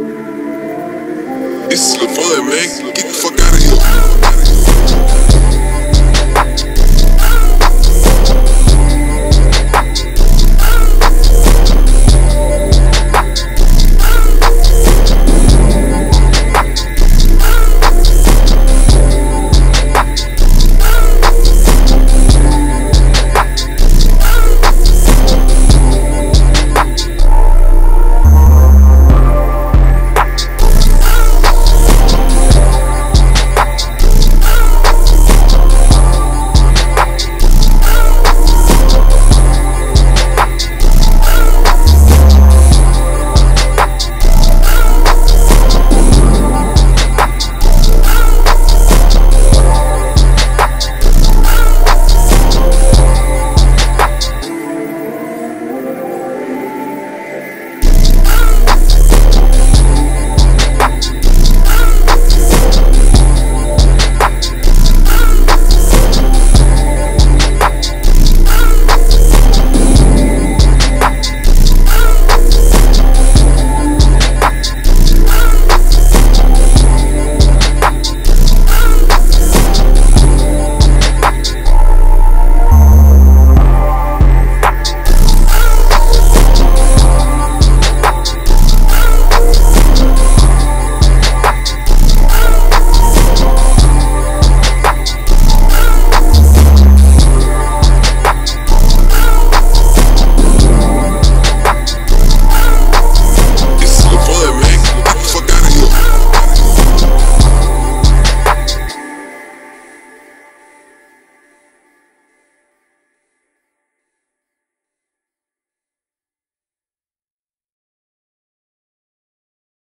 It's the fun, man. Get the fuck out of here.